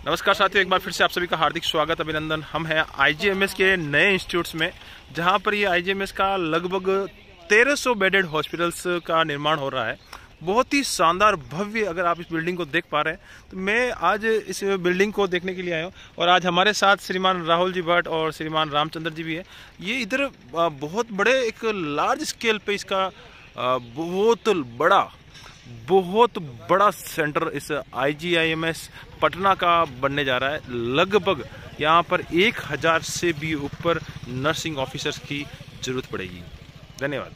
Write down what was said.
नमस्कार साथियों, एक बार फिर से आप सभी का हार्दिक स्वागत, अभिनंदन। हम हैं आईजीएमएस के नए इंस्टीट्यूट्स में, जहाँ पर ये आईजीएमएस का लगभग 1300 बेडेड हॉस्पिटल्स का निर्माण हो रहा है। बहुत ही शानदार भव्य अगर आप इस बिल्डिंग को देख पा रहे हैं तो मैं आज इस बिल्डिंग को देखने के लिए आया हूँ, और आज हमारे साथ श्रीमान राहुल जी भट्ट और श्रीमान रामचंद्र जी भी है। ये इधर बहुत बड़े एक लार्ज स्केल पे इसका बहुत बड़ा बहुत बड़ा सेंटर इस आईजीआईएमएस पटना का बनने जा रहा है। लगभग यहाँ पर एक हज़ार से भी ऊपर नर्सिंग ऑफिसर्स की ज़रूरत पड़ेगी। धन्यवाद।